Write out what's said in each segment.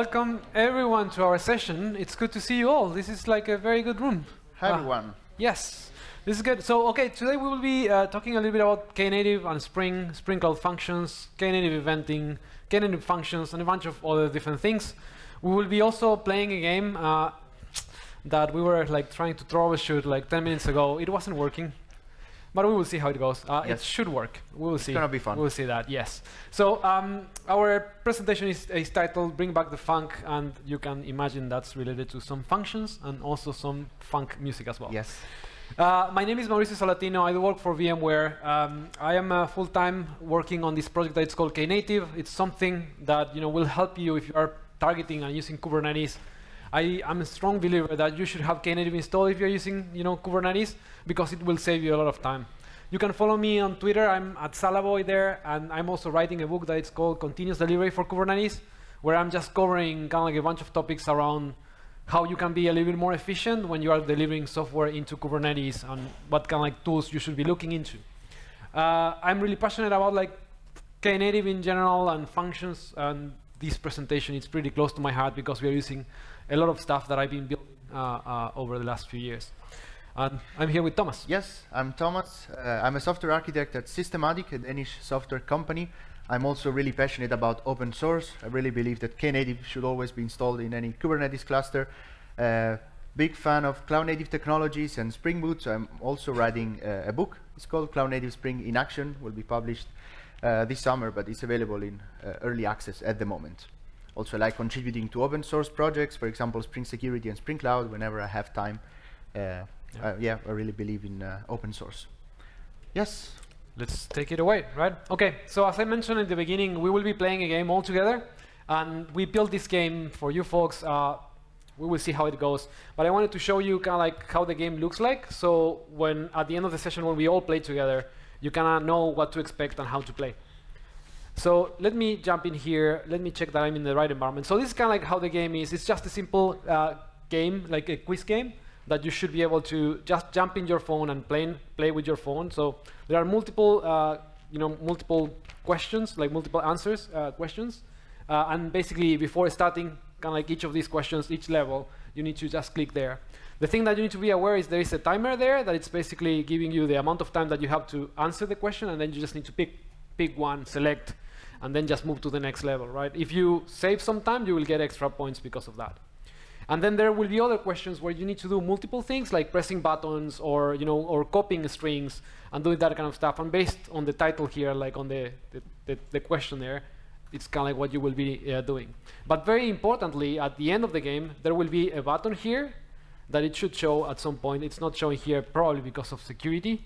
welcome everyone to our session. It's good to see you all. This is like a very good room. Hi, Ah, everyone. yes, this is good. So, okay, today we will be uh, talking a little bit about Knative and Spring, Spring Cloud Functions, Knative eventing, Knative functions, and a bunch of other different things. We will be also playing a game uh, that we were like trying to troubleshoot like 10 minutes ago. It wasn't working. But we will see how it goes. Uh, It should work. We will see. It's gonna be fun. We'll see that. Yes. So um, our presentation is, is titled "Bring Back the Funk," and you can imagine that's related to some functions and also some funk music as well. Yes. Uh, my name is Mauricio Salatino. I work for VMware. Um, I am uh, full-time working on this project that it's called Knative. It's something that you know will help you if you are targeting and using Kubernetes. I am a strong believer that you should have Knative installed if you're using you know Kubernetes because it will save you a lot of time. You can follow me on Twitter. I'm at Salaboy there, and I'm also writing a book that it's called Continuous Delivery for Kubernetes, where I'm just covering kind of like a bunch of topics around how you can be a little bit more efficient when you are delivering software into Kubernetes and what kind of like tools you should be looking into. Uh, I'm really passionate about like Knative in general and functions and this presentation is pretty close to my heart because we are using a lot of stuff that I've been building uh, uh, over the last few years. And I'm here with Thomas. Yes, I'm Thomas. Uh, I'm a software architect at Systematic, a Danish software company. I'm also really passionate about open source. I really believe that Knative should always be installed in any Kubernetes cluster. Uh, big fan of cloud native technologies and Spring Boot. So I'm also writing uh, a book. It's called Cloud Native Spring in Action. Will be published uh, this summer, but it's available in early access at the moment. Also like contributing to open source projects, for example, Spring Security and Spring Cloud whenever I have time. Uh, Yeah. uh, yeah, I really believe in uh, open source. Yes. Let's take it away, right? Okay, so as I mentioned in the beginning, we will be playing a game all together. And we built this game for you folks. Uh, we will see how it goes. But I wanted to show you kind of like how the game looks like. So when at the end of the session, when we all play together, you kind of know what to expect and how to play. So let me jump in here. Let me check that I'm in the right environment. So this is kind of like how the game is. It's just a simple uh, game, like a quiz game, that you should be able to just jump in your phone and play, play with your phone. So there are multiple, uh, you know, multiple questions, like multiple answers, uh, questions. Uh, and basically, before starting, kind of like each of these questions, each level, you need to just click there. The thing that you need to be aware is there is a timer there that it's basically giving you the amount of time that you have to answer the question, and then you just need to pick pick one, select, and then just move to the next level, right? If you save some time, you will get extra points because of that. And then there will be other questions where you need to do multiple things like pressing buttons or you know or copying strings and doing that kind of stuff. And based on the title here, like on the the, the, the question there, it's kind of like what you will be uh, doing. But very importantly, at the end of the game, there will be a button here that it should show at some point. It's not showing here probably because of security.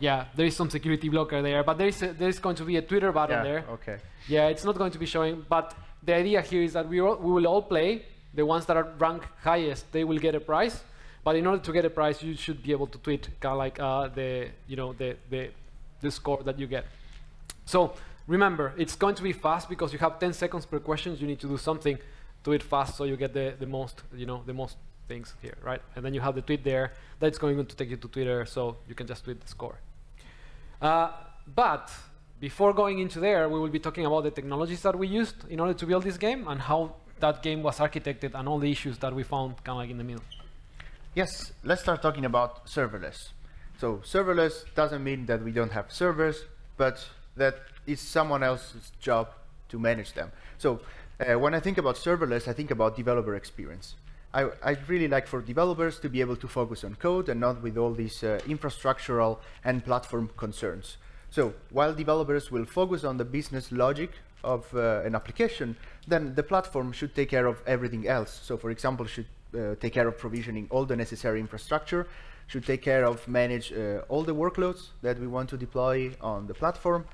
Yeah, there is some security blocker there, but there is a, there is going to be a Twitter button yeah. there. Okay. Yeah, it's not going to be showing, but the idea here is that we, all, we will all play. The ones that are ranked highest, they will get a prize. But in order to get a prize, you should be able to tweet kind of like uh, the you know the, the the score that you get. So remember, it's going to be fast because you have 10 seconds per question. You need to do something, do it fast, so you get the the most you know the most things here, right? And then you have the tweet there. That's going to take you to Twitter, so you can just tweet the score. Uh, but before going into there, we will be talking about the technologies that we used in order to build this game and how that game was architected and all the issues that we found kind of like in the middle. Yes, let's start talking about serverless. So serverless doesn't mean that we don't have servers, but that it's someone else's job to manage them. So uh, when I think about serverless, I think about developer experience. I, I'd really like for developers to be able to focus on code and not with all these uh, infrastructural and platform concerns. So while developers will focus on the business logic of uh, an application, then the platform should take care of everything else. So for example, should uh, take care of provisioning all the necessary infrastructure, should take care of manage uh, all the workloads that we want to deploy on the platform,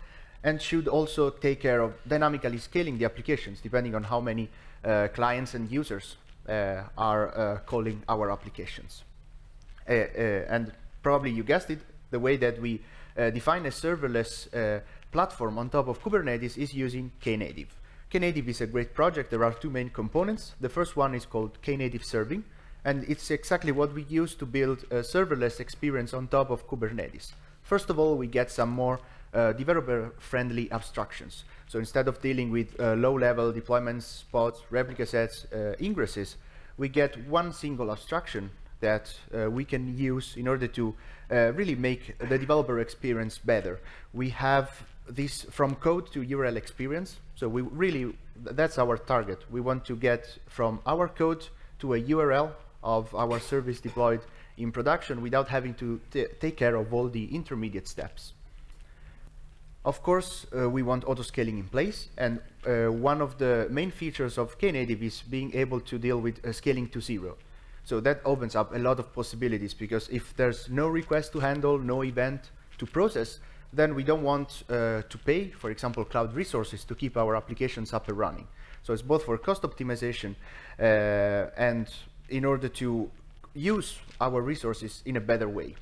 and should also take care of dynamically scaling the applications depending on how many uh, clients and users are uh, calling our applications. Uh, uh, and probably you guessed it, the way that we uh, define a serverless uh, platform on top of Kubernetes is using Knative. Knative is a great project. There are two main components. The first one is called Knative Serving, and it's exactly what we use to build a serverless experience on top of Kubernetes. First of all, we get some more uh, developer-friendly abstractions. So instead of dealing with uh, low-level deployments, pods, replica sets, uh, ingresses, we get one single abstraction that uh, we can use in order to uh, really make the developer experience better. We have this from code to URL experience. So we really, that's our target. We want to get from our code to a URL of our service deployed in production without having to take care of all the intermediate steps. Of course, uh, we want auto-scaling in place, and uh, one of the main features of Knative is being able to deal with uh, scaling to zero. So that opens up a lot of possibilities, because if there's no request to handle, no event to process, then we don't want uh, to pay, for example, cloud resources to keep our applications up and running. So it's both for cost optimization uh, and in order to use our resources in a better way.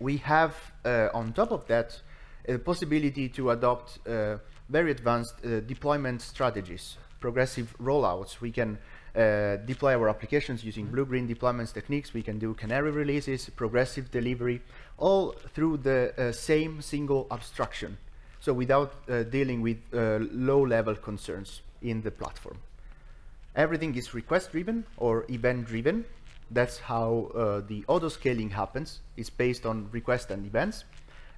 We have, uh, on top of that, a possibility to adopt uh, very advanced uh, deployment strategies, progressive rollouts. We can uh, deploy our applications using blue-green deployments techniques. We can do canary releases, progressive delivery, all through the same single abstraction. So without uh, dealing with uh, low-level concerns in the platform. Everything is request-driven or event-driven. That's how uh, the auto-scaling happens. It's based on requests and events.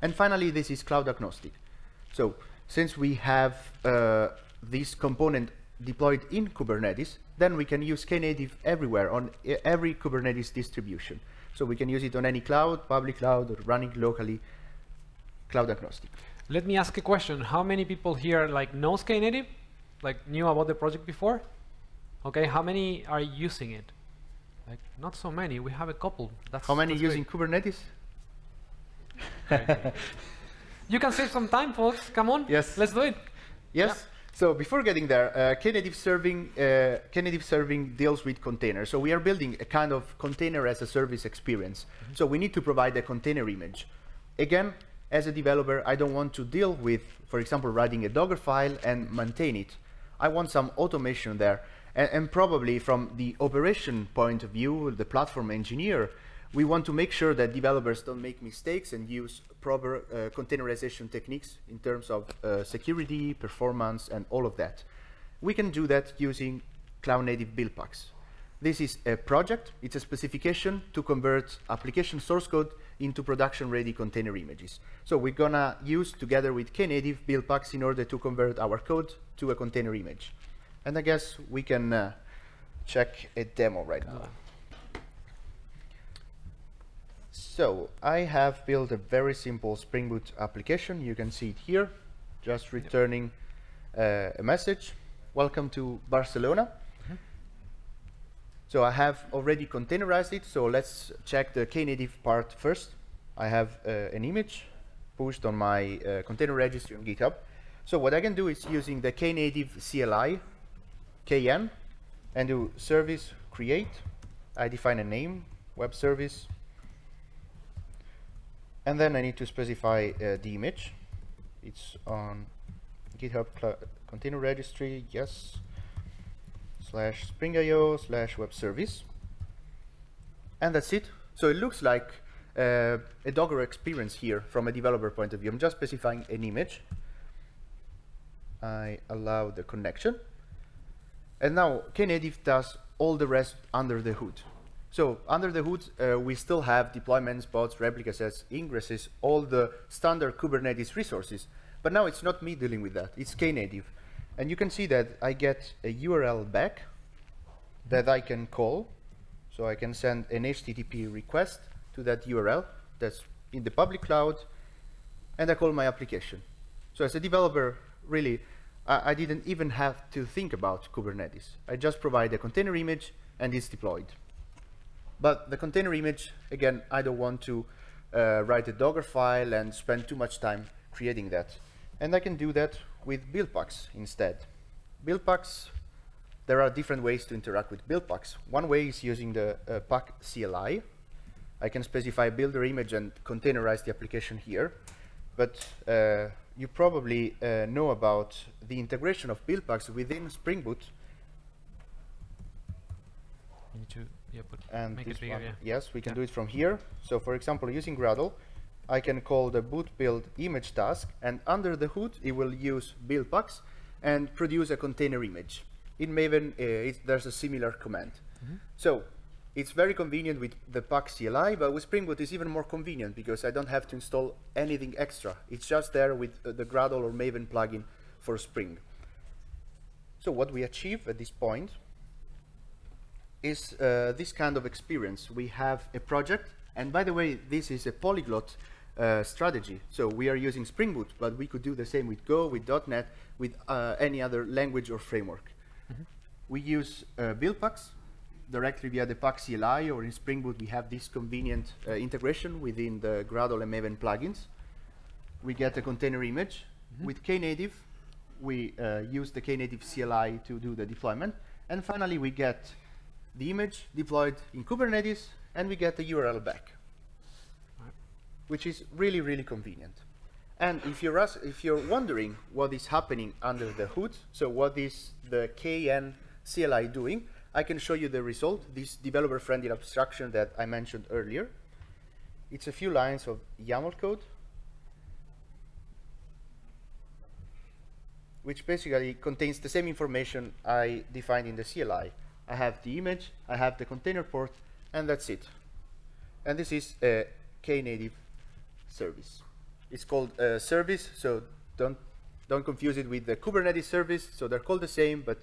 And finally, this is cloud agnostic. So since we have uh, this component deployed in Kubernetes, then we can use Knative everywhere on every Kubernetes distribution. So we can use it on any cloud, public cloud, or running locally, cloud agnostic. Let me ask a question. How many people here like knows Knative? Like knew about the project before? Okay, how many are using it? Like not so many. We have a couple. That's how many using great. Kubernetes? you can save some time, folks. Come on. Yes. Let's do it. Yes. Yeah. So before getting there, uh, Knative serving uh, Knative serving deals with containers. So we are building a kind of container as a service experience. Mm -hmm. So we need to provide a container image. Again, as a developer, I don't want to deal with, for example, writing a Docker file and maintain it. I want some automation there. And, and probably from the operation point of view, the platform engineer, we want to make sure that developers don't make mistakes and use proper uh, containerization techniques in terms of uh, security, performance, and all of that. We can do that using Cloud Native build packs. This is a project, it's a specification to convert application source code into production-ready container images. So we're gonna use, together with Knative, build packs in order to convert our code to a container image. And I guess we can uh, check a demo right now. So I have built a very simple Spring Boot application. You can see it here, just returning uh, a message. Welcome to Barcelona. Mm -hmm. So I have already containerized it. So let's check the Knative part first. I have uh, an image pushed on my uh, container registry on GitHub. So what I can do is using the Knative CLI, KN, and do service create. I define a name, web service, and then I need to specify uh, the image. It's on GitHub container registry, yes, slash spring.io slash web service. And that's it. So it looks like uh, a Docker experience here from a developer point of view. I'm just specifying an image. I allow the connection. And now Knative does all the rest under the hood. So under the hood, uh, we still have deployments, pods, replica sets, ingresses, all the standard Kubernetes resources. But now it's not me dealing with that, it's Knative. And you can see that I get a URL back that I can call. So I can send an HTTP request to that URL that's in the public cloud, and I call my application. So as a developer, really, I, I didn't even have to think about Kubernetes. I just provide a container image, and it's deployed. But the container image, again, I don't want to uh, write a Docker file and spend too much time creating that. And I can do that with buildpacks instead. Buildpacks, there are different ways to interact with buildpacks. One way is using the uh, pack CLI. I can specify a builder image and containerize the application here. But uh, you probably uh, know about the integration of buildpacks within Spring Boot. Need to and make it bigger, yeah. Yes, we can yeah. do it from here. So for example, using Gradle, I can call the boot build image task, and under the hood, it will use buildpacks and produce a container image. In Maven, uh, there's a similar command. Mm -hmm. So it's very convenient with the pack CLI, but with Spring Boot, it's even more convenient because I don't have to install anything extra. It's just there with uh, the Gradle or Maven plugin for Spring. So what we achieve at this point is uh, this kind of experience. We have a project, and by the way, this is a polyglot uh, strategy. So we are using Spring Boot, but we could do the same with Go, with .NET, with uh, any other language or framework. Mm -hmm. We use uh, build packs directly via the pack CLI, or in Spring Boot, we have this convenient uh, integration within the Gradle and Maven plugins. We get a container image. Mm -hmm. With Knative, we uh, use the Knative CLI to do the deployment. And finally, we get the image deployed in Kubernetes, and we get the URL back which is really, really convenient. And if you're, if you're wondering what is happening under the hood, so what is the KN CLI doing, I can show you the result, this developer-friendly abstraction that I mentioned earlier. It's a few lines of YAML code, which basically contains the same information I defined in the CLI. I have the image, I have the container port, and that's it. And this is a Knative service. It's called a service, so don't don't confuse it with the Kubernetes service. So they're called the same, but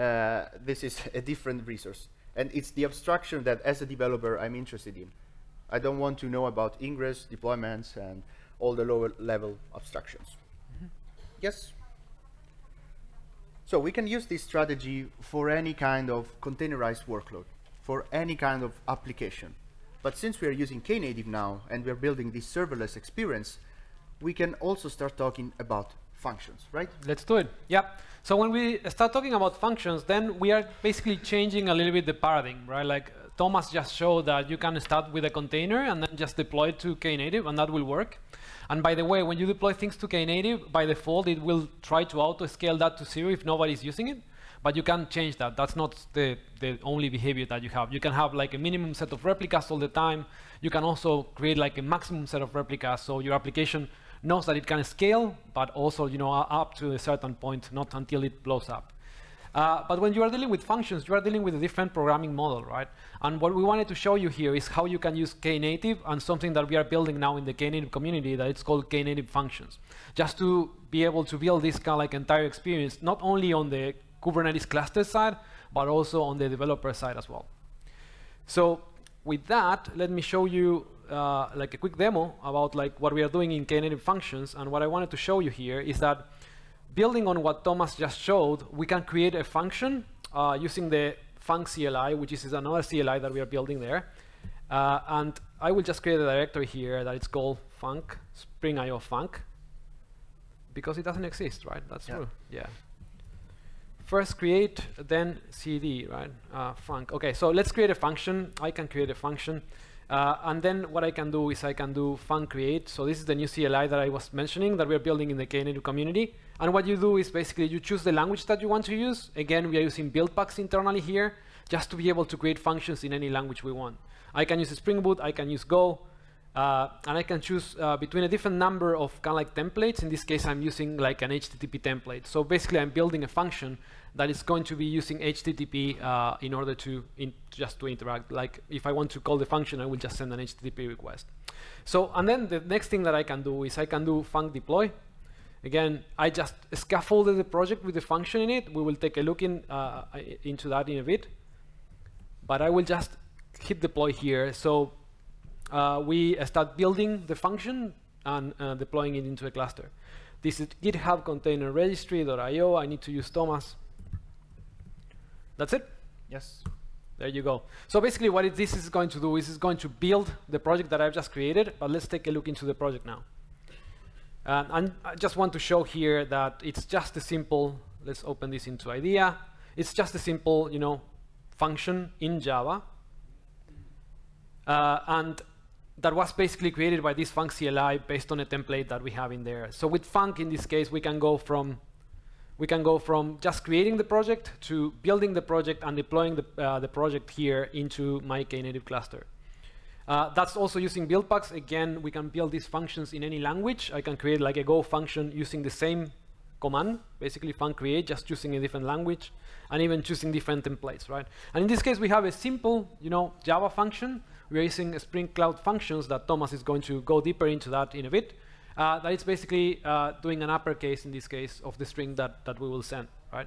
uh, this is a different resource. And it's the abstraction that, as a developer, I'm interested in. I don't want to know about ingress, deployments, and all the lower level abstractions. Mm -hmm. Yes? So we can use this strategy for any kind of containerized workload, for any kind of application. But since we are using Knative now and we're building this serverless experience, we can also start talking about functions, right? Let's do it. Yeah. So when we start talking about functions, then we are basically changing a little bit the paradigm, right? Like Thomas just showed that you can start with a container and then just deploy it to Knative and that will work. And by the way, when you deploy things to Knative, by default, it will try to auto-scale that to zero if nobody's using it. But you can change that. That's not the, the only behavior that you have. You can have like a minimum set of replicas all the time. You can also create like a maximum set of replicas so your application knows that it can scale, but also you know up to a certain point, not until it blows up. Uh, but when you are dealing with functions, you are dealing with a different programming model, right? And what we wanted to show you here is how you can use Knative and something that we are building now in the Knative community that it's called Knative functions. Just to be able to build this kind of like entire experience, not only on the Kubernetes cluster side, but also on the developer side as well. So with that, let me show you uh, like a quick demo about like what we are doing in Knative functions. And what I wanted to show you here is that building on what Thomas just showed, we can create a function uh, using the func CLI, which is another CLI that we are building there. Uh, and I will just create a directory here that it's called func, spring.io func, because it doesn't exist, right? That's yeah. true. Yeah first create, then cd, right? Uh, func. Okay, so let's create a function. I can create a function. Uh, and then what I can do is I can do func create. So this is the new CLI that I was mentioning that we're building in the Knative community. And what you do is basically you choose the language that you want to use. Again, we are using build packs internally here just to be able to create functions in any language we want. I can use Spring Boot, I can use Go, uh, and I can choose uh, between a different number of kind of like templates. In this case, I'm using like an HTTP template. So basically, I'm building a function that is going to be using HTTP uh, in order to in just to interact. Like if I want to call the function, I will just send an HTTP request. So and then the next thing that I can do is I can do func deploy. Again, I just scaffolded the project with the function in it. We will take a look in uh, into that in a bit. But I will just hit deploy here. So uh, we start building the function and uh, deploying it into a cluster. This is GitHub container registry.io. I need to use Thomas. That's it? Yes. There you go. So basically what this is going to do is it's going to build the project that I've just created, but let's take a look into the project now. Uh, and I just want to show here that it's just a simple, let's open this into IDEA. It's just a simple, you know, function in Java. Uh, and that was basically created by this func CLI based on a template that we have in there. So with func, in this case, we can go from we can go from just creating the project to building the project and deploying the, uh, the project here into my Knative cluster. Uh, that's also using build packs. Again, we can build these functions in any language. I can create like a Go function using the same command, basically func create, just choosing a different language, and even choosing different templates, right? And in this case, we have a simple, you know, Java function. We're using Spring Cloud functions that Thomas is going to go deeper into that in a bit. Uh, that is basically uh, doing an uppercase in this case of the string that, that we will send, right?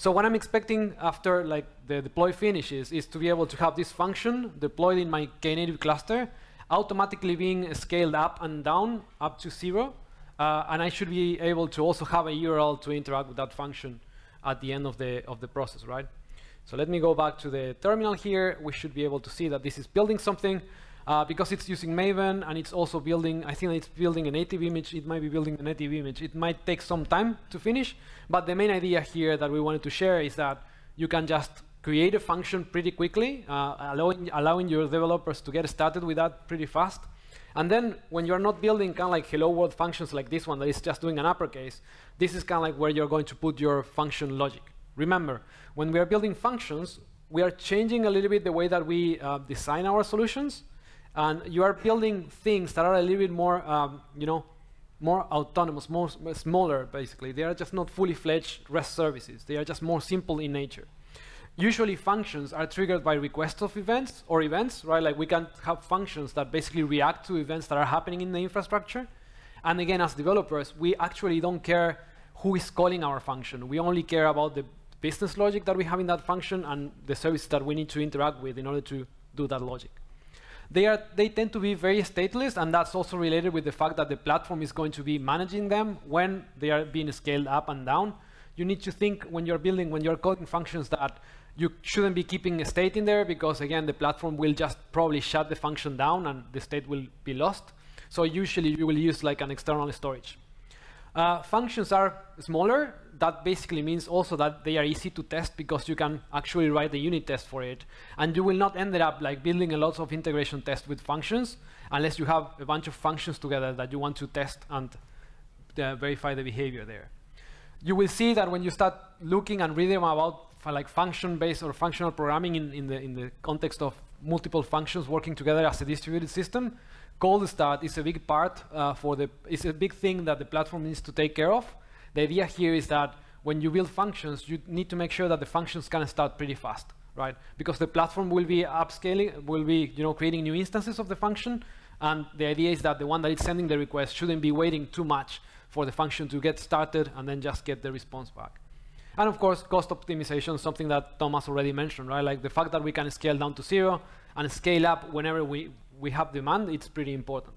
So what I'm expecting after like the deploy finishes is to be able to have this function deployed in my Knative cluster, automatically being scaled up and down up to zero. Uh, and I should be able to also have a URL to interact with that function at the end of the, of the process, right? So let me go back to the terminal here. We should be able to see that this is building something. Uh, because it's using Maven and it's also building, I think it's building a native image, it might be building a native image. It might take some time to finish, but the main idea here that we wanted to share is that you can just create a function pretty quickly, uh, allowing, allowing your developers to get started with that pretty fast. And then when you're not building kind of like hello world functions like this one that is just doing an uppercase, this is kind of like where you're going to put your function logic. Remember, when we are building functions, we are changing a little bit the way that we uh, design our solutions and you are building things that are a little bit more, um, you know, more autonomous, more smaller, basically. They are just not fully fledged REST services. They are just more simple in nature. Usually functions are triggered by requests of events or events, right? Like we can have functions that basically react to events that are happening in the infrastructure. And again, as developers, we actually don't care who is calling our function. We only care about the business logic that we have in that function and the services that we need to interact with in order to do that logic. They, are, they tend to be very stateless, and that's also related with the fact that the platform is going to be managing them when they are being scaled up and down. You need to think when you're building, when you're coding functions that you shouldn't be keeping a state in there because, again, the platform will just probably shut the function down and the state will be lost. So usually you will use like an external storage. Uh, functions are smaller. That basically means also that they are easy to test because you can actually write the unit test for it. And you will not end up like building a lot of integration tests with functions unless you have a bunch of functions together that you want to test and uh, verify the behavior there. You will see that when you start looking and reading about like function-based or functional programming in, in, the, in the context of multiple functions working together as a distributed system, cold start is a big part uh, for the, it's a big thing that the platform needs to take care of. The idea here is that when you build functions, you need to make sure that the functions can start pretty fast, right? Because the platform will be upscaling, will be you know, creating new instances of the function, and the idea is that the one that is sending the request shouldn't be waiting too much for the function to get started and then just get the response back. And of course, cost optimization, something that Thomas already mentioned, right? Like the fact that we can scale down to zero and scale up whenever we, we have demand, it's pretty important.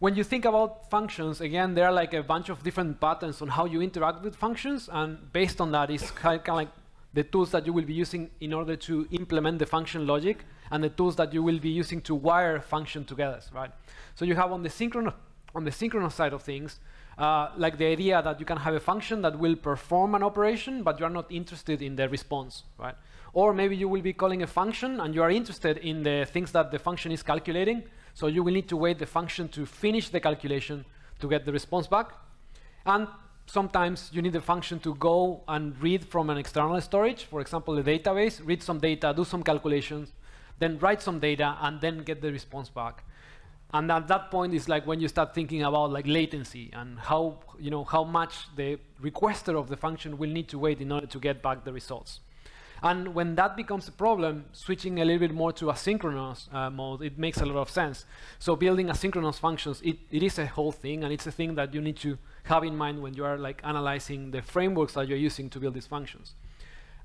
When you think about functions, again, there are like a bunch of different patterns on how you interact with functions, and based on that is kind of like the tools that you will be using in order to implement the function logic, and the tools that you will be using to wire function together, right? So you have on the synchronous on the synchronous side of things, uh, like the idea that you can have a function that will perform an operation, but you are not interested in the response, right? Or maybe you will be calling a function and you are interested in the things that the function is calculating. So you will need to wait the function to finish the calculation to get the response back. And sometimes you need the function to go and read from an external storage, for example, a database, read some data, do some calculations, then write some data, and then get the response back. And at that point is like when you start thinking about like latency and how, you know, how much the requester of the function will need to wait in order to get back the results. And when that becomes a problem, switching a little bit more to asynchronous uh, mode, it makes a lot of sense. So building asynchronous functions, it, it is a whole thing, and it's a thing that you need to have in mind when you are like analyzing the frameworks that you're using to build these functions.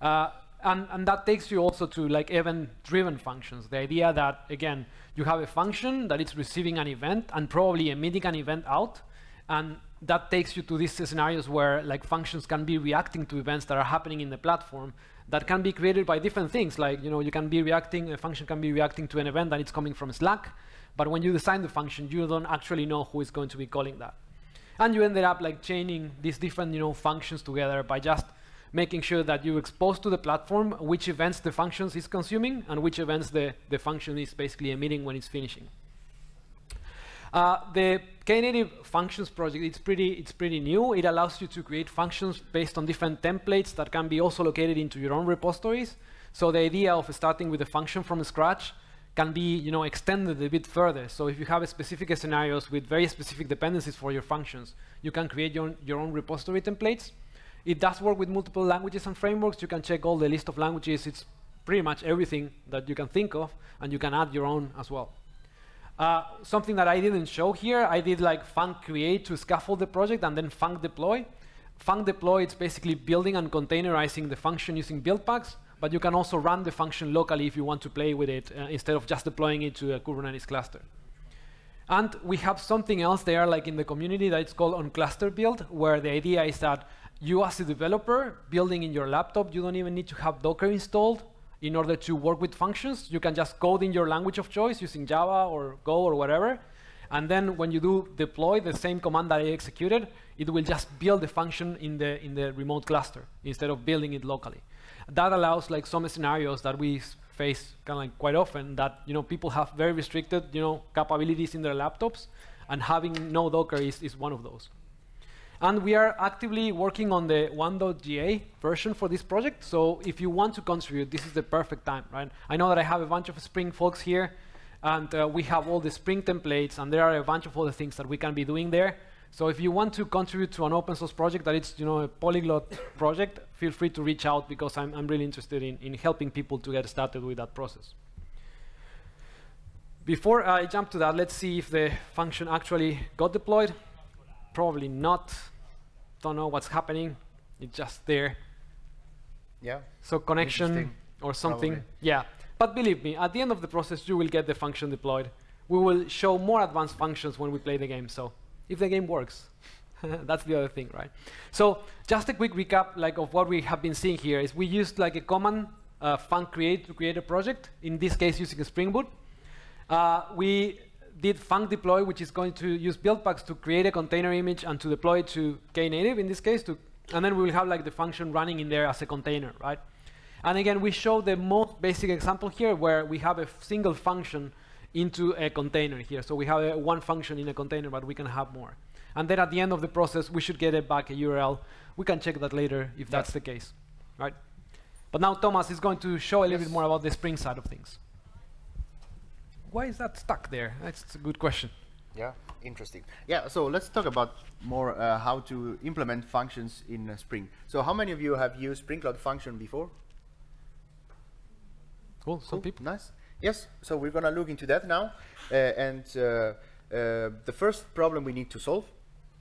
Uh, and, and that takes you also to like event-driven functions. The idea that, again, you have a function that is receiving an event and probably emitting an event out, and that takes you to these scenarios where like functions can be reacting to events that are happening in the platform that can be created by different things. Like, you know, you can be reacting, a function can be reacting to an event that it's coming from Slack, but when you design the function, you don't actually know who is going to be calling that. And you ended up like chaining these different, you know, functions together by just making sure that you expose to the platform which events the functions is consuming and which events the, the function is basically emitting when it's finishing. Uh, the Knative Functions project, it's pretty, it's pretty new. It allows you to create functions based on different templates that can be also located into your own repositories. So the idea of starting with a function from scratch can be you know, extended a bit further. So if you have specific scenarios with very specific dependencies for your functions, you can create your your own repository templates. It does work with multiple languages and frameworks. You can check all the list of languages. It's pretty much everything that you can think of, and you can add your own as well. Uh, something that I didn't show here, I did like func create to scaffold the project and then func deploy. Func deploy, it's basically building and containerizing the function using build packs, but you can also run the function locally if you want to play with it uh, instead of just deploying it to a Kubernetes cluster. And we have something else there, like in the community, that it's called on cluster build, where the idea is that you as a developer building in your laptop, you don't even need to have Docker installed in order to work with functions. You can just code in your language of choice using Java or Go or whatever. And then when you do deploy the same command that I executed, it will just build the function in the, in the remote cluster instead of building it locally. That allows like some scenarios that we face kind of like quite often that you know people have very restricted you know capabilities in their laptops and having no Docker is, is one of those. And we are actively working on the 1.ga version for this project. So if you want to contribute, this is the perfect time, right? I know that I have a bunch of Spring folks here, and uh, we have all the Spring templates, and there are a bunch of other things that we can be doing there. So if you want to contribute to an open source project that is, you know, a polyglot project, feel free to reach out because I'm, I'm really interested in, in helping people to get started with that process. Before I jump to that, let's see if the function actually got deployed. Probably not. Don't know what's happening. It's just there. Yeah. So connection or something. Probably. Yeah. But believe me, at the end of the process, you will get the function deployed. We will show more advanced functions when we play the game. So if the game works, that's the other thing, right? So just a quick recap, like of what we have been seeing here is we used like a command uh, func create to create a project. In this case, using Spring Boot. Uh, we did func deploy, which is going to use build packs to create a container image and to deploy it to Knative in this case, to, and then we will have like the function running in there as a container, right? And again, we show the most basic example here where we have a single function into a container here. So we have a one function in a container, but we can have more. And then at the end of the process, we should get it back a URL. We can check that later if that's the case, right? But now Thomas is going to show a little Yes. bit more about the Spring side of things. Why is that stuck there? That's a good question. Yeah, interesting. Yeah, so let's talk about more uh, how to implement functions in uh, Spring. So how many of you have used Spring Cloud Function before? Cool. Some Cool, people. Nice. Yes, so we're going to look into that now. Uh, and uh, uh, the first problem we need to solve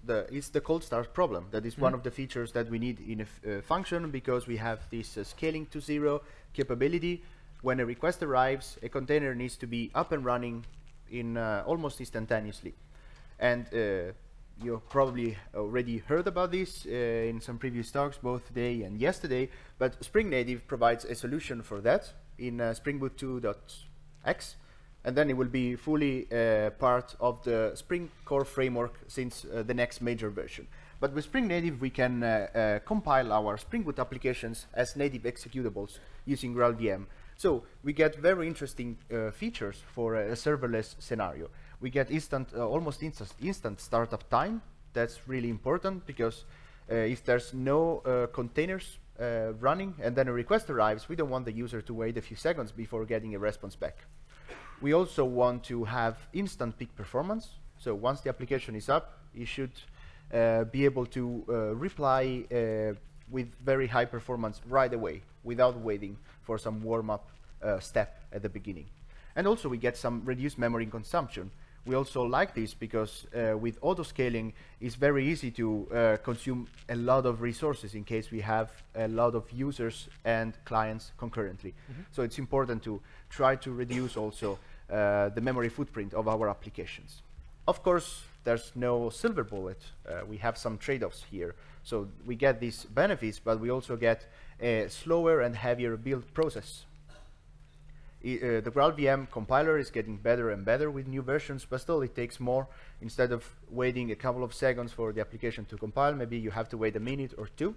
the, is the cold start problem. That is one of the features that we need in a uh, function because we have this uh, scaling to zero capability. When a request arrives, a container needs to be up and running in uh, almost instantaneously. And uh, you probably already heard about this uh, in some previous talks, both today and yesterday. But Spring Native provides a solution for that in uh, Spring Boot 2.x, and then it will be fully uh, part of the Spring Core framework since uh, the next major version. But with Spring Native, we can compile our Spring Boot applications as native executables using GraalVM. So we get very interesting uh, features for a serverless scenario. We get instant, uh, almost instant, instant startup time. That's really important because uh, if there's no uh, containers uh, running and then a request arrives, we don't want the user to wait a few seconds before getting a response back. We also want to have instant peak performance. So once the application is up, you should uh, be able to reply with very high performance right away without waiting for some warm-up uh, step at the beginning. And also we get some reduced memory consumption. We also like this because uh, with auto-scaling, it's very easy to uh, consume a lot of resources in case we have a lot of users and clients concurrently. So it's important to try to reduce also uh, the memory footprint of our applications. Of course, there's no silver bullet. Uh, we have some trade-offs here. So we get these benefits, but we also get a slower and heavier build process. Uh, the GraalVM compiler is getting better and better with new versions, but still it takes more. Instead of waiting a couple of seconds for the application to compile, maybe you have to wait a minute or two.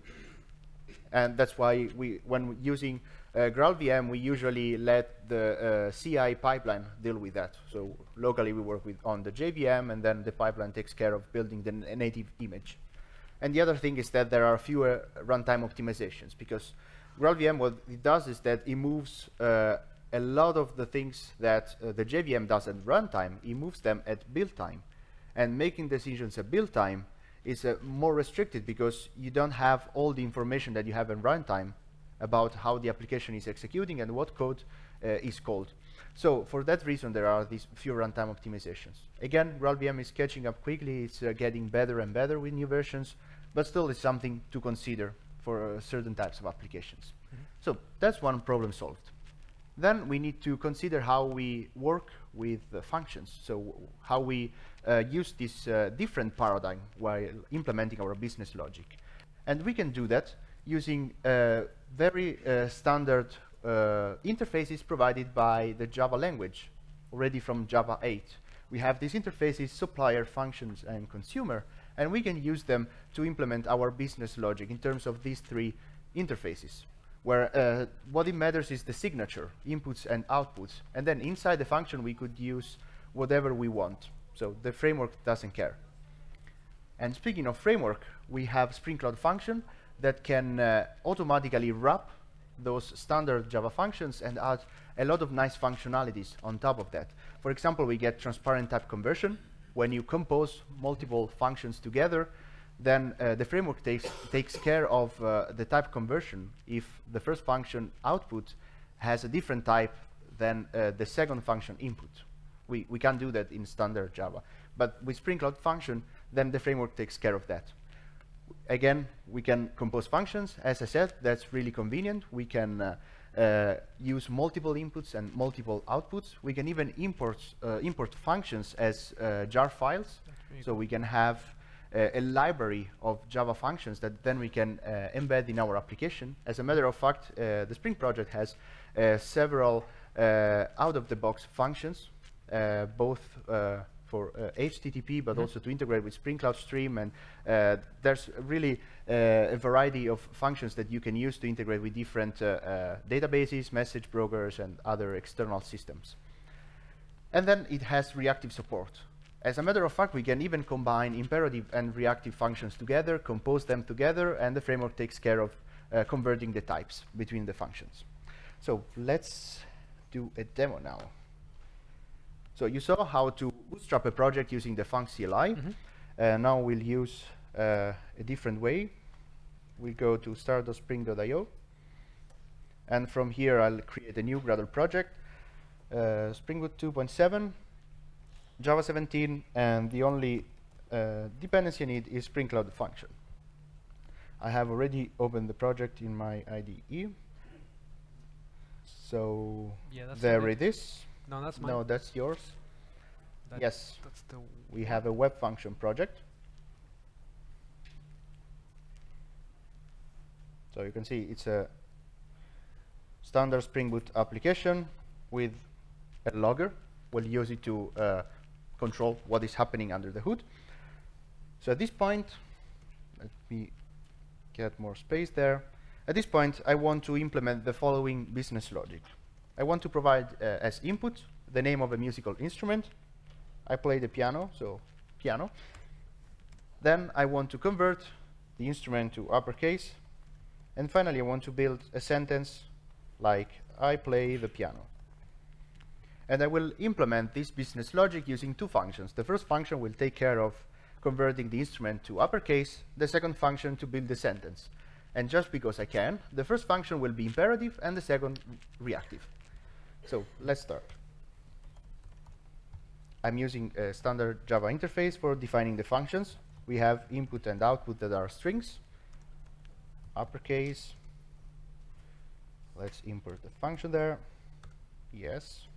And that's why we, when using uh, GraalVM, we usually let the uh, CI pipeline deal with that. So locally we work with on the JVM, and then the pipeline takes care of building the native image. And the other thing is that there are fewer runtime optimizations because GraalVM, what it does is that it moves uh, a lot of the things that uh, the JVM does at runtime, it moves them at build time. And making decisions at build time is uh, more restricted because you don't have all the information that you have in runtime about how the application is executing and what code uh, is called. So for that reason, there are these few runtime optimizations. Again, GraalVM is catching up quickly. It's uh, getting better and better with new versions, but still it's something to consider for uh, certain types of applications. Mm -hmm. So that's one problem solved. Then we need to consider how we work with the functions. So how we uh, use this uh, different paradigm while implementing our business logic. And we can do that using uh, very uh, standard uh, interfaces provided by the Java language, already from Java 8. We have these interfaces, supplier, functions, and consumer, and we can use them to implement our business logic in terms of these three interfaces, where uh, what it matters is the signature, inputs and outputs, and then inside the function we could use whatever we want. So the framework doesn't care. And speaking of framework, we have Spring Cloud function that can uh, automatically wrap those standard Java functions and add a lot of nice functionalities on top of that. For example, we get transparent type conversion. When you compose multiple functions together, then uh, the framework takes, takes care of uh, the type conversion if the first function output has a different type than uh, the second function input. We, we can't do that in standard Java. But with Spring Cloud function, then the framework takes care of that again, we can compose functions. As I said, that's really convenient. We can uh, uh, use multiple inputs and multiple outputs. We can even import, uh, import functions as uh, jar files. So we can have uh, a library of Java functions that then we can uh, embed in our application. As a matter of fact, the Spring project has several out-of-the-box functions, both for uh, HTTP, but mm -hmm. also to integrate with Spring Cloud Stream. And uh, there's really uh, a variety of functions that you can use to integrate with different uh, uh, databases, message brokers, and other external systems. And then it has reactive support. As a matter of fact, we can even combine imperative and reactive functions together, compose them together, and the framework takes care of uh, converting the types between the functions. So let's do a demo now. So you saw how to bootstrap a project using the Func CLI. Mm -hmm. uh, now we'll use uh, a different way. We'll go to start.spring.io. And from here, I'll create a new Gradle project. Uh, Spring Boot 2.7, Java 17, and the only uh, dependency I need is Spring Cloud function. I have already opened the project in my IDE. So yeah, there it is. No, that's mine. No, that's yours. That yes. That's the we have a web function project. So you can see it's a standard Spring Boot application with a logger. We'll use it to uh, control what is happening under the hood. So at this point, let me get more space there. At this point, I want to implement the following business logic. I want to provide uh, as input the name of a musical instrument. I play the piano, so piano. Then I want to convert the instrument to uppercase. And finally, I want to build a sentence like, I play the piano. And I will implement this business logic using two functions. The first function will take care of converting the instrument to uppercase, the second function to build the sentence. And just because I can, the first function will be imperative and the second reactive. So let's start. I'm using a standard Java interface for defining the functions. We have input and output that are strings, uppercase. Let's import the function there. Yes.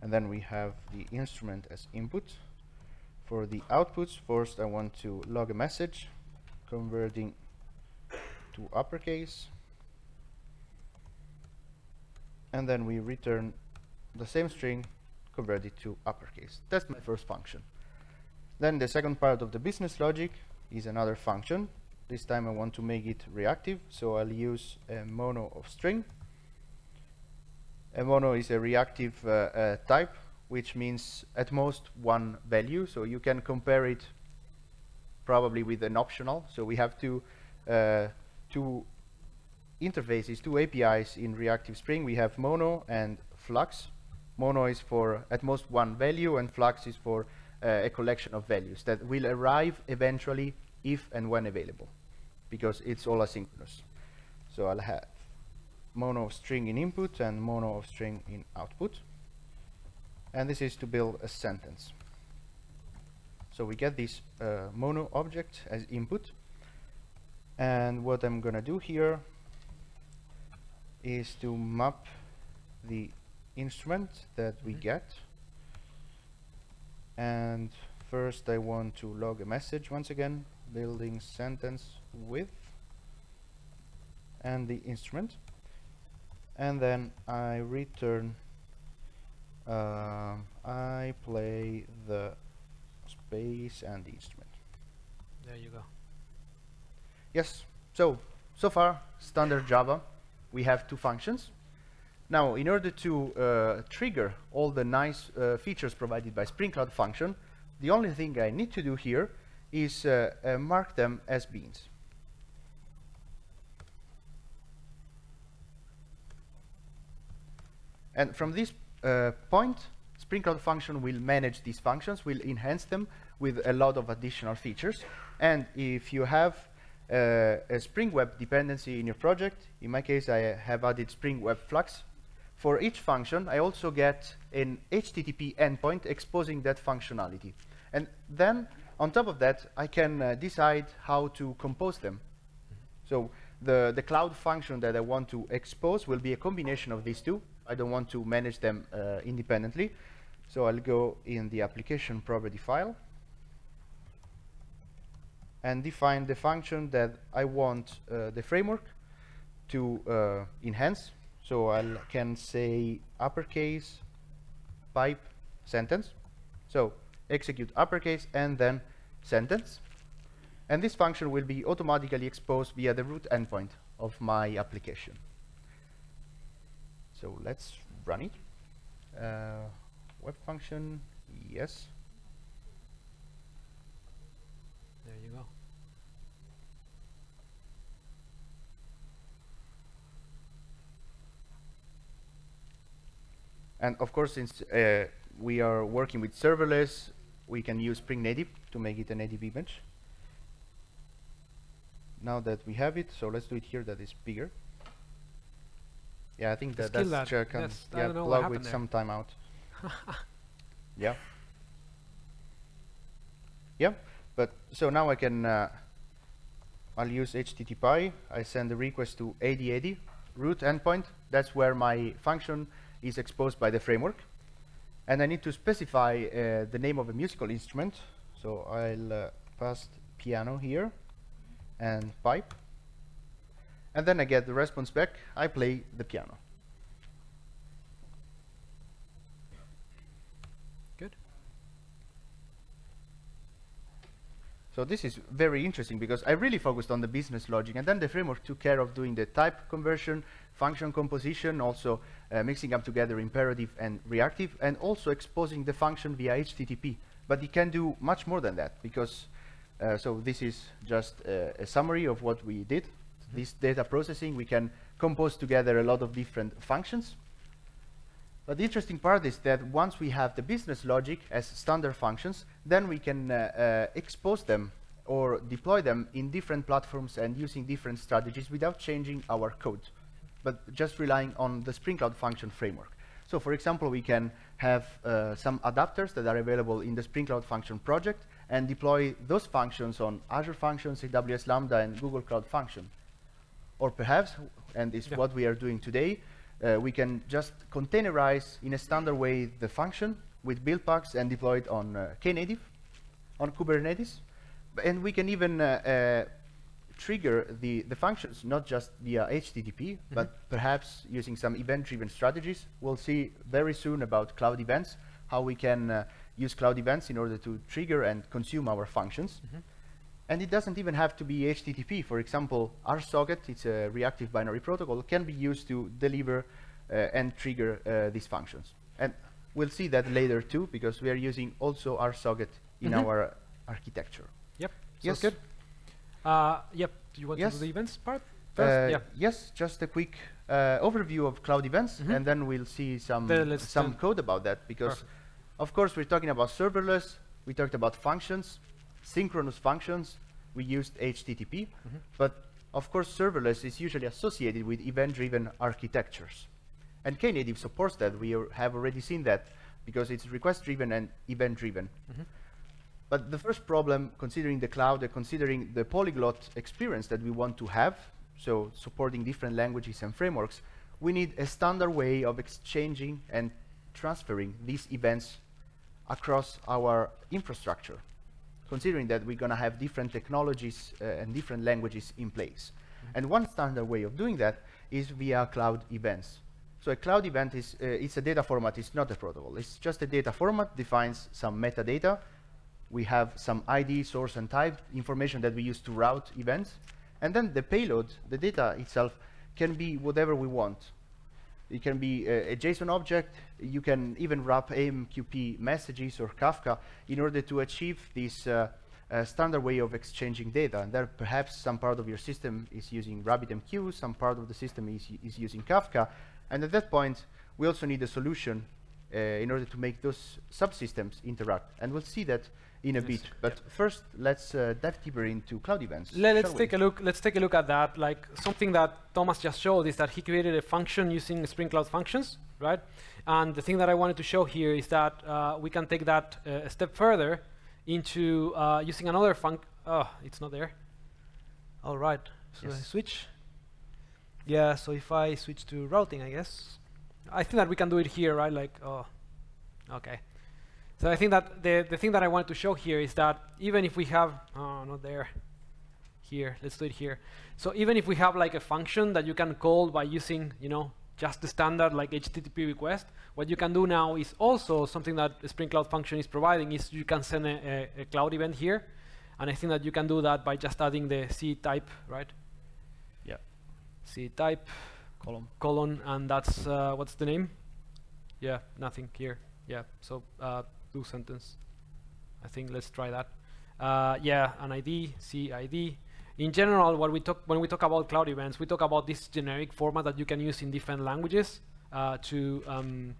And then we have the instrument as input. For the outputs, first I want to log a message converting to uppercase and then we return the same string converted to uppercase. That's my first function. Then the second part of the business logic is another function. This time I want to make it reactive, so I'll use a mono of string. A mono is a reactive uh, uh, type, which means at most one value, so you can compare it probably with an optional. So we have two, uh, two interfaces, two APIs in Reactive Spring. We have Mono and Flux. Mono is for at most one value, and Flux is for uh, a collection of values that will arrive eventually if and when available, because it's all asynchronous. So I'll have mono of string in input and mono of string in output. And this is to build a sentence. So we get this uh, mono object as input. And what I'm going to do here is to map the instrument that we Mhm. get. And first I want to log a message once again, building sentence with and the instrument. And then I return um, I play the space and the instrument. There you go. Yes, so, so far, standard Java, we have two functions. Now, in order to uh, trigger all the nice uh, features provided by Spring Cloud Function, the only thing I need to do here is uh, uh, mark them as beans. And from this uh, point, Spring Cloud Function will manage these functions, will enhance them with a lot of additional features. And if you have a Spring Web dependency in your project, in my case, I have added Spring Web Flux. For each function, I also get an HTTP endpoint exposing that functionality. And then, on top of that, I can uh, decide how to compose them. So the, the cloud function that I want to expose will be a combination of these two. I don't want to manage them uh, independently. So I'll go in the application property file and define the function that I want uh, the framework to uh, enhance. So I can say uppercase pipe sentence. So execute uppercase and then sentence. And this function will be automatically exposed via the root endpoint of my application. So let's run it. Uh, web function, yes. There you go. And of course, since uh, we are working with serverless, we can use Spring Native to make it a native image. Now that we have it, so let's do it here that is bigger. Yeah, I think that that's that- that's- I yeah, don't know what plug with there. some timeout. yeah. Yeah, but so now I can uh, I'll use HTTP. I send the request to 8080 root endpoint. That's where my function is exposed by the framework. And I need to specify uh, the name of a musical instrument. So I'll uh, pass piano here and pipe. And then I get the response back. I play the piano. So this is very interesting because I really focused on the business logic and then the framework took care of doing the type conversion, function composition, also uh, mixing up together imperative and reactive and also exposing the function via HTTP. But it can do much more than that because uh, so this is just uh, a summary of what we did. This data processing, we can compose together a lot of different functions. But the interesting part is that once we have the business logic as standard functions, then we can uh, uh, expose them or deploy them in different platforms and using different strategies without changing our code, but just relying on the Spring Cloud Function framework. So for example, we can have uh, some adapters that are available in the Spring Cloud Function project and deploy those functions on Azure Functions, AWS Lambda, and Google Cloud Function. Or perhaps, and this is Yeah. what we are doing today, uh, we can just containerize in a standard way the function with build packs and deploy it on uh, Knative, on Kubernetes. And we can even uh, uh, trigger the, the functions not just via HTTP, but perhaps using some event-driven strategies. We'll see very soon about cloud events, how we can uh, use cloud events in order to trigger and consume our functions. And it doesn't even have to be HTTP. For example, RSocket, it's a reactive binary protocol, can be used to deliver uh, and trigger uh, these functions. And we'll see that later too, because we are using also RSocket in Mhm. our architecture. Yep. Yes. Good. Uh, yep. Do you want Yes. to do the events part? First, Uh, yeah. Yes, just a quick uh, overview of cloud events, Mhm. and then we'll see some some code about that. Because, Perfect. of course, we're talking about serverless. We talked about functions, synchronous functions. We used HTTP, Mhm. but of course, serverless is usually associated with event-driven architectures, and Knative supports that. We have already seen that because it's request-driven and event-driven. Mhm. But the first problem, considering the cloud and considering the polyglot experience that we want to have, so supporting different languages and frameworks, we need a standard way of exchanging and transferring these events across our infrastructure, considering that we're going to have different technologies uh, and different languages in place. And one standard way of doing that is via cloud events. So a cloud event is uh, it's a data format, it's not a protocol. It's just a data format, defines some metadata. We have some ID, source, and type information that we use to route events. And then the payload, the data itself, can be whatever we want. It can be a, a JSON object. You can even wrap AMQP messages or Kafka in order to achieve this uh, uh, standard way of exchanging data. And there perhaps some part of your system is using RabbitMQ, some part of the system is, is using Kafka. And at that point, we also need a solution uh, in order to make those subsystems interact. And we'll see that in a Yes. bit. But first, let's uh, dive deeper into cloud events. Le- let's take a look. Let's take a look at that. Like something that Thomas just showed is that he created a function using Spring Cloud Functions, right? And the thing that I wanted to show here is that uh, we can take that uh, a step further into uh, using another func. Oh, it's not there. All right. So I Yes. switch. Yeah. So if I switch to routing, I guess I think that we can do it here, right? Like, oh, okay. So I think that the the thing that I wanted to show here is that even if we have, oh, not there here. Let's do it here. So even if we have like a function that you can call by using, you know, just the standard like HTTP request, what you can do now is also something that Spring Cloud Function is providing is you can send a, a, a cloud event here, and I think that you can do that by just adding the C type, right? C type Column. colon, and that's uh, what's the name? Yeah, nothing here. Yeah, so uh, do sentence. I think let's try that. Uh, yeah, an ID, C ID. In general, what we talk when we talk about cloud events, we talk about this generic format that you can use in different languages uh, to um,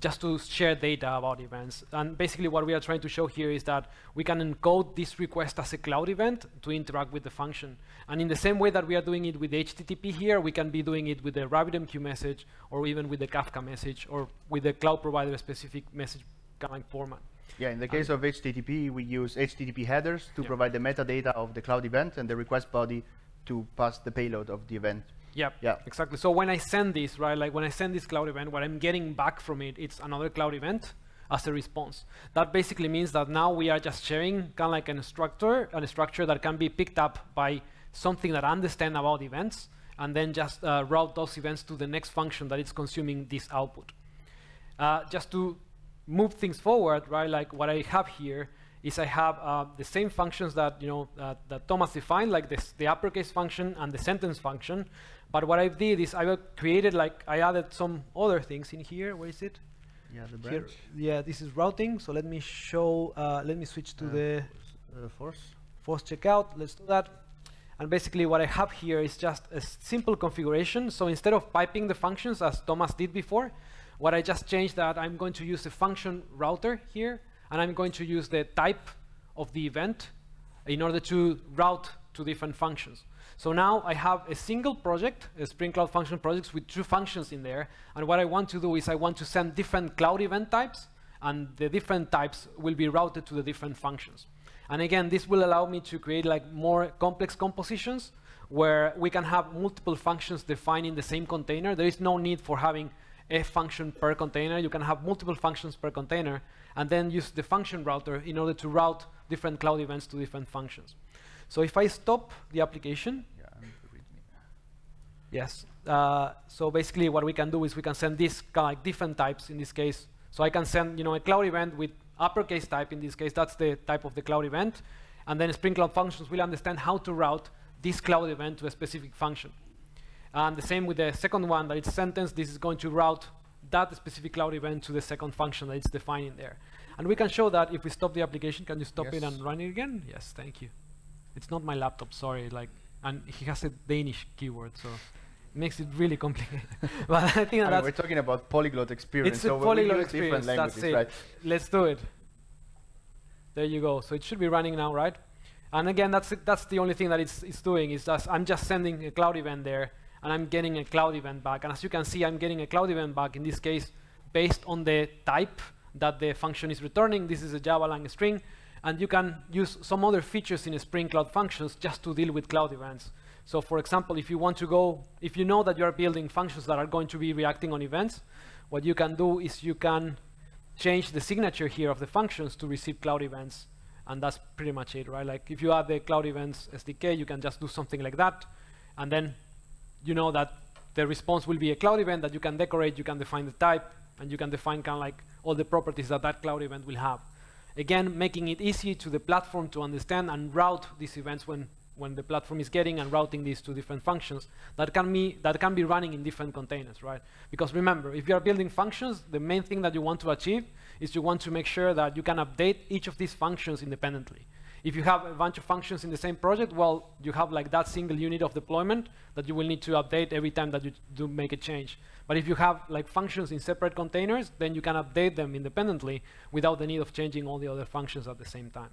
just to share data about events. And basically, what we are trying to show here is that we can encode this request as a cloud event to interact with the function. And in the same way that we are doing it with HTTP here, we can be doing it with the RabbitMQ message, or even with the Kafka message, or with the cloud provider specific message of format. Yeah, in the case of HTTP, we use HTTP headers to Yeah. provide the metadata of the cloud event and the request body to pass the payload of the event. Yep. Yeah. Exactly. So when I send this, right, like when I send this cloud event, what I'm getting back from it, it's another cloud event as a response. That basically means that now we are just sharing kind of like an structure, a structure that can be picked up by something that I understand about events, and then just uh, route those events to the next function that is consuming this output. Uh, just to move things forward, right? Like what I have here is I have uh, the same functions that you know uh, that Thomas defined, like this, the uppercase function and the sentence function. But what I did is I created like I added some other things in here. Where is it? Yeah, the Here. Yeah, this is routing. So let me show. Uh, let me switch to Uh, the Uh, force. force checkout. Let's do that. And basically what I have here is just a simple configuration. So instead of piping the functions as Thomas did before, what I just changed that I'm going to use the function router here, and I'm going to use the type of the event in order to route to different functions. So now I have a single project, a Spring Cloud Function projects with two functions in there. And what I want to do is I want to send different cloud event types, and the different types will be routed to the different functions. And again, this will allow me to create like more complex compositions where we can have multiple functions defined in the same container. There is no need for having a function per container. You can have multiple functions per container and then use the function router in order to route different cloud events to different functions. So if I stop the application, Yeah, and readme. Yes. Uh, so basically, what we can do is we can send of like different types in this case. So I can send you know a cloud event with uppercase type in this case. That's the type of the cloud event, and then Spring Cloud Functions will understand how to route this cloud event to a specific function. And the same with the second one, that it's sentence. This is going to route that specific cloud event to the second function that it's defining there. And we can show that if we stop the application. Can you stop it and run it again? Yes, thank you. It's not my laptop. Sorry. Like and he has a Danish keyword, so it makes it really complicated. but I think I mean, we're talking about polyglot experience. it's a so we polyglot experience. different That's it. right? Let's do it. There you go. So it should be running now, right? And again, that's it. That's the only thing that it's, it's doing is just I'm just sending a cloud event there, and I'm getting a cloud event back. And as you can see, I'm getting a cloud event back in this case based on the type that the function is returning. This is a Java lang string, and you can use some other features in Spring Cloud Functions just to deal with cloud events. So for example, if you want to go, if you know that you are building functions that are going to be reacting on events, what you can do is you can change the signature here of the functions to receive cloud events. And that's pretty much it, right? Like if you add the cloud events SDK, you can just do something like that. And then you know that the response will be a cloud event that you can decorate, you can define the type, and you can define kind of like all the properties that that cloud event will have. Again, making it easy to the platform to understand and route these events when, when the platform is getting and routing these to different functions that can, be, that can be running in different containers, right? Because remember, if you are building functions, the main thing that you want to achieve is you want to make sure that you can update each of these functions independently. If you have a bunch of functions in the same project, well, you have like that single unit of deployment that you will need to update every time that you do make a change. But if you have like functions in separate containers, then you can update them independently without the need of changing all the other functions at the same time.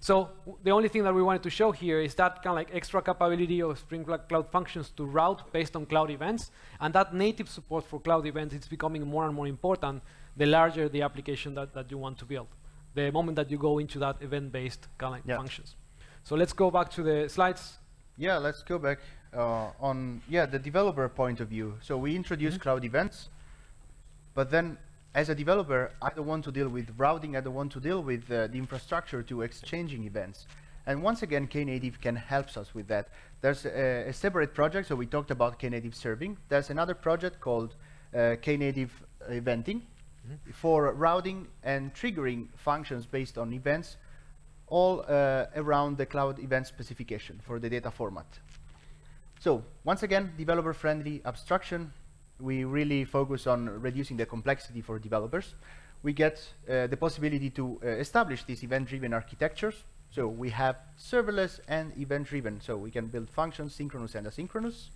So the only thing that we wanted to show here is that kind of like extra capability of Spring Cloud Functions to route based on cloud events, and that native support for cloud events is becoming more and more important the larger the application that, that you want to build, the moment that you go into that event-based kind of Yeah. functions. So let's go back to the slides. Yeah, let's go back uh, on yeah the developer point of view. So we introduce Mm-hmm. cloud events, but then as a developer, I don't want to deal with routing. I don't want to deal with uh, the infrastructure to exchanging events. And once again, Knative can help us with that. There's a, a separate project. So we talked about Knative serving. There's another project called uh, Knative eventing for routing and triggering functions based on events all uh, around the cloud event specification for the data format. So once again, developer-friendly abstraction. We really focus on reducing the complexity for developers. We get uh, the possibility to uh, establish these event-driven architectures. So we have serverless and event-driven. So we can build functions synchronous and asynchronous.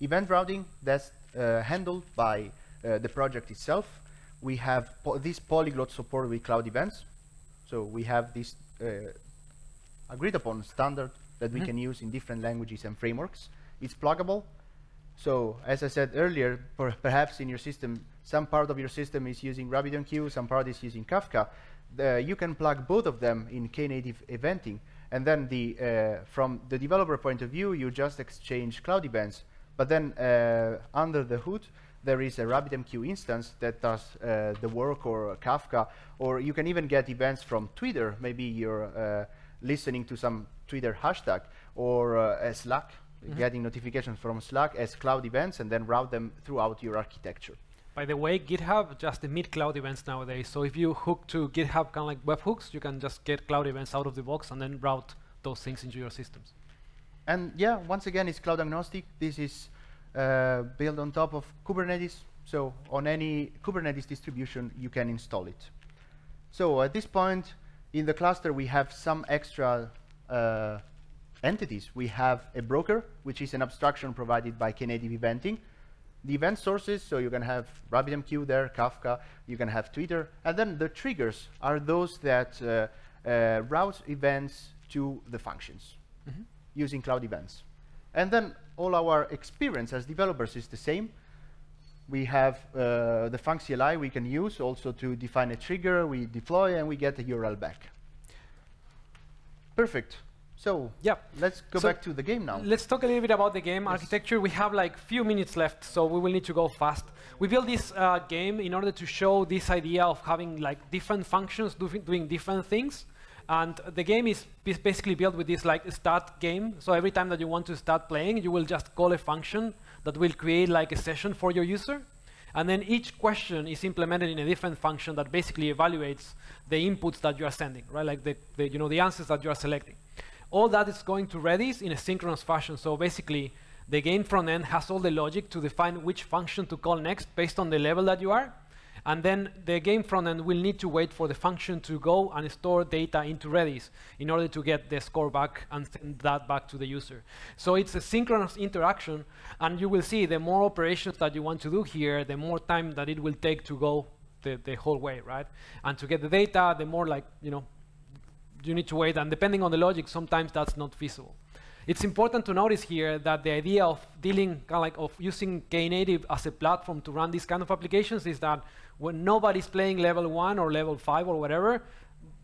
Event routing, that's uh, handled by uh, the project itself. We have po this polyglot support with cloud events. So we have this uh, agreed upon standard that we Mhm. can use in different languages and frameworks. It's pluggable. So as I said earlier, per perhaps in your system, some part of your system is using RabbitMQ, some part is using Kafka. The, you can plug both of them in Knative eventing. And then the, uh, from the developer point of view, you just exchange cloud events. But then uh, under the hood, there is a RabbitMQ instance that does uh, the work or Kafka, or you can even get events from Twitter. Maybe you're uh, listening to some Twitter hashtag or uh, a Slack, getting notifications from Slack as cloud events and then route them throughout your architecture. By the way, GitHub just emit cloud events nowadays. So if you hook to GitHub kind of like webhooks, you can just get cloud events out of the box and then route those things into your systems. And yeah, once again, it's cloud agnostic. This is uh, built on top of Kubernetes. So on any Kubernetes distribution, you can install it. So at this point in the cluster, we have some extra uh, entities. We have a broker, which is an abstraction provided by Knative Eventing. The event sources, so you can have RabbitMQ there, Kafka, you can have Twitter, and then the triggers are those that uh, uh, route events to the functions using cloud events. And then all our experience as developers is the same. We have uh, the Func CLI we can use also to define a trigger, we deploy, and we get the URL back. Perfect. So Yeah. let's go So back to the game now. Let's talk a little bit about the game architecture. We have like few minutes left, so we will need to go fast. We built this uh, game in order to show this idea of having like different functions do doing different things. And the game is basically built with this like start game. So every time that you want to start playing, you will just call a function that will create like a session for your user. And then each question is implemented in a different function that basically evaluates the inputs that you are sending, right? Like the, the you know the answers that you are selecting. All that is going to Redis in a synchronous fashion. So basically, the game front end has all the logic to define which function to call next based on the level that you are. And then the game front end will need to wait for the function to go and store data into Redis in order to get the score back and send that back to the user. So it's a synchronous interaction, and you will see the more operations that you want to do here, the more time that it will take to go the, the whole way, right? And to get the data, the more like, you know, you need to wait, and depending on the logic, sometimes that's not feasible. It's important to notice here that the idea of dealing kind of like of using Knative as a platform to run these kind of applications is that when nobody's playing level one or level five or whatever,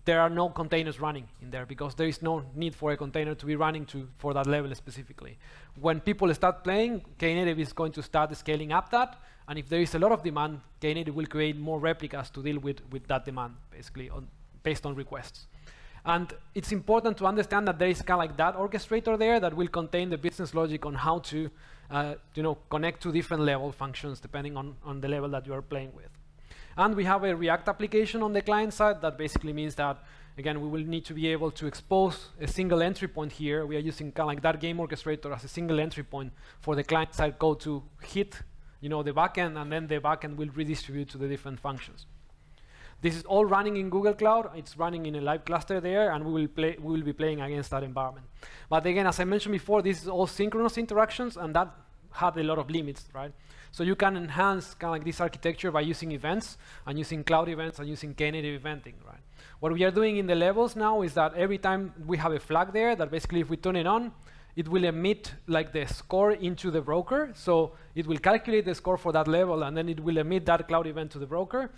there are no containers running in there because there is no need for a container to be running to for that level specifically. When people start playing, Knative is going to start scaling up that, and if there is a lot of demand, Knative will create more replicas to deal with, with that demand, basically, on, based on requests. And it's important to understand that there is kind of like that orchestrator there that will contain the business logic on how to uh, you know, connect to different level functions depending on, on the level that you are playing with. And we have a React application on the client side that basically means that, again, we will need to be able to expose a single entry point here. We are using kind of like that game orchestrator as a single entry point for the client side code to hit you know, the backend, and then the backend will redistribute to the different functions. This is all running in Google Cloud. It's running in a live cluster there, and we will, play, we will be playing against that environment. But again, as I mentioned before, this is all synchronous interactions, and that had a lot of limits, right? So you can enhance kind of like this architecture by using events and using cloud events and using Knative eventing, right? What we are doing in the levels now is that every time we have a flag there that basically if we turn it on, it will emit like the score into the broker. So it will calculate the score for that level and then it will emit that cloud event to the broker.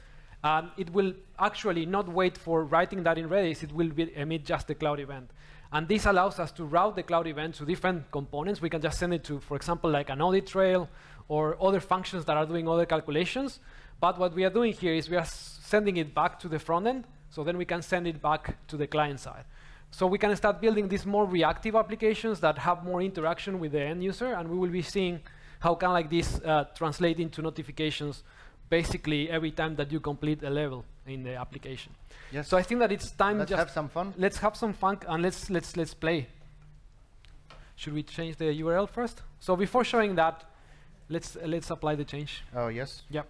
And it will actually not wait for writing that in Redis, it will emit just the cloud event. And this allows us to route the cloud event to different components. We can just send it to, for example, like an audit trail or other functions that are doing other calculations. But what we are doing here is we are sending it back to the front end, so then we can send it back to the client side. So we can start building these more reactive applications that have more interaction with the end user, and we will be seeing how can like this uh, translate into notifications basically every time that you complete a level in the application. Yes. So I think that it's time Let's just have some fun. let's have some fun and let's let's let's play. Should we change the URL first? So before showing that, let's uh, let's apply the change. Oh, yes. Yep.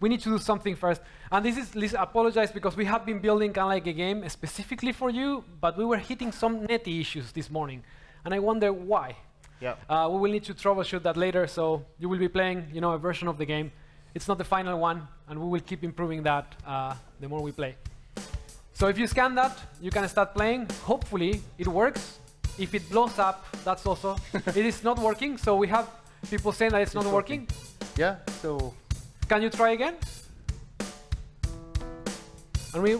We need to do something first. And this is, Lisa, apologize because we have been building kind of like a game specifically for you, but we were hitting some netty issues this morning. And I wonder why. Yeah. Uh, we will need to troubleshoot that later, so you will be playing, you know, a version of the game. It's not the final one, and we will keep improving that uh, the more we play. So if you scan that, you can start playing. Hopefully, it works. If it blows up, that's also. it is not working, so we have people saying that it's, It's not working. Yeah. So Can you try again? And we,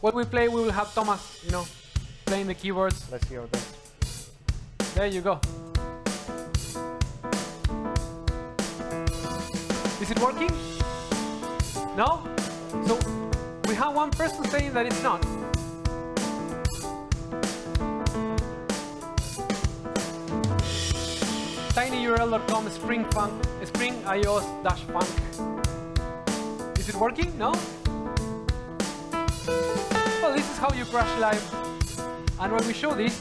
when we play, we will have Thomas, you know, playing the keyboards. let's how it. There you go. Is it working? No? So we have one person saying that it's not. tinyurl.com spring func spring ios dash func. Is it working? No? Well, this is how you crash live. And when we show this,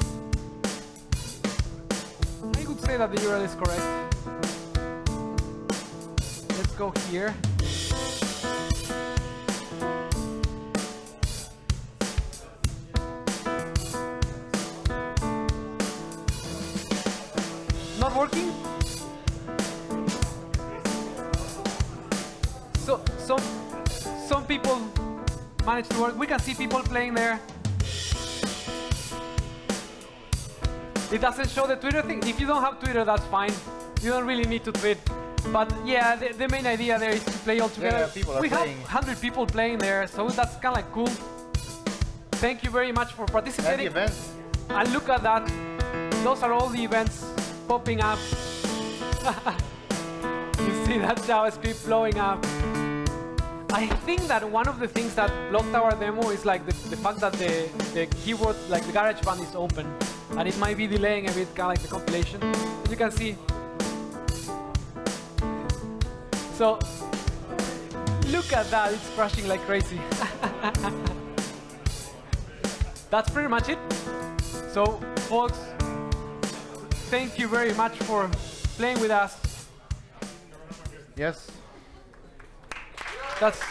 I would say that the URL is correct. Go here. Not working? So some some people manage to work. We can see people playing there. It doesn't show the Twitter thing. If you don't have Twitter, that's fine. You don't really need to tweet. But yeah, the, the main idea there is to play all together. yeah, we have 100 people playing there, so that's kind of like cool. Thank you very much for participating. event. And look at that. Those are all the events popping up. you see that JavaScript blowing up. I think that one of the things that blocked our demo is like the, the fact that the, the keyboard, like the GarageBand is open. And it might be delaying a bit, kind of like the compilation. As you can see. So, look at that, it's crashing like crazy. That's pretty much it. So, folks, thank you very much for playing with us. Yes. That's